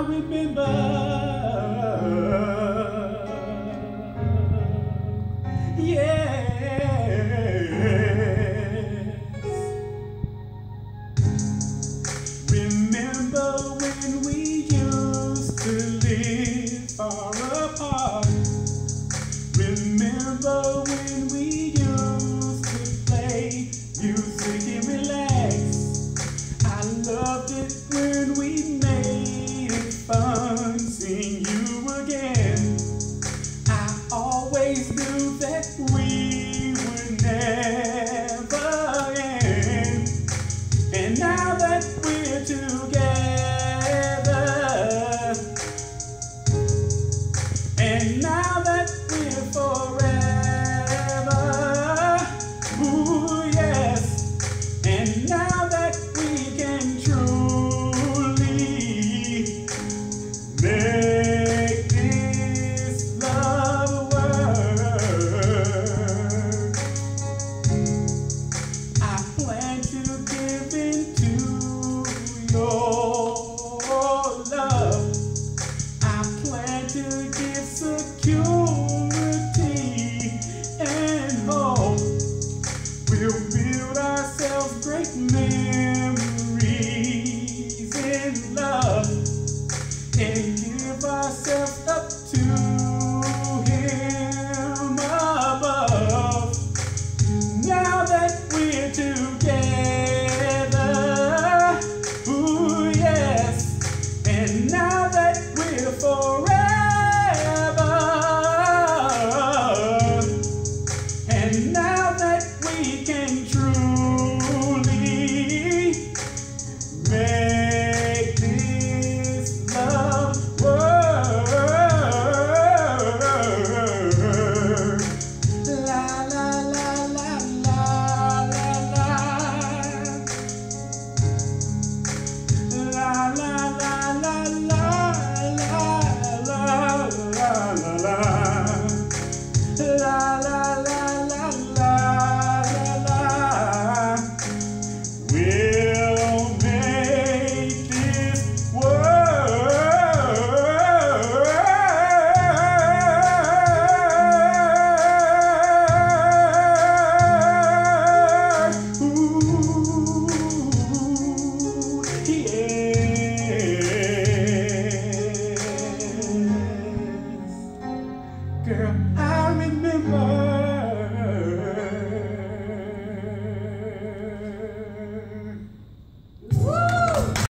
I remember. Yeah. always knew that we would never end. And now that we're together, and now. in you.